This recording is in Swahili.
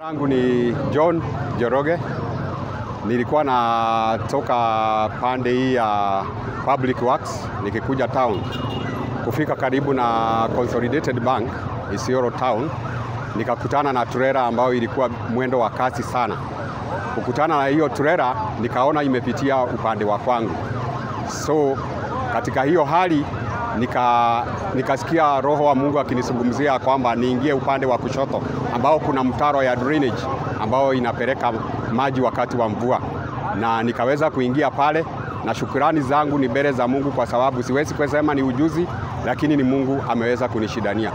langu ni John Joroge. Nilikuwa natoka pande hii ya Public Works nikikuja town. Kufika karibu na Consolidated Bank isioro town, nikakutana na trailer ambayo ilikuwa mwendo wa kasi sana. Kukutana na hiyo trailer, nikaona imepitia upande wa kwangu, so katika hiyo hali nika nikasikia roho wa Mungu akinizungumzia kwamba niingie upande wa kushoto ambao kuna mtaro ya drainage ambao inapeleka maji wakati wa mvua, na nikaweza kuingia pale, na shukrani zangu ni mbele za Mungu kwa sababu siwezi kusema ni ujuzi, lakini ni Mungu ameweza kunishidania.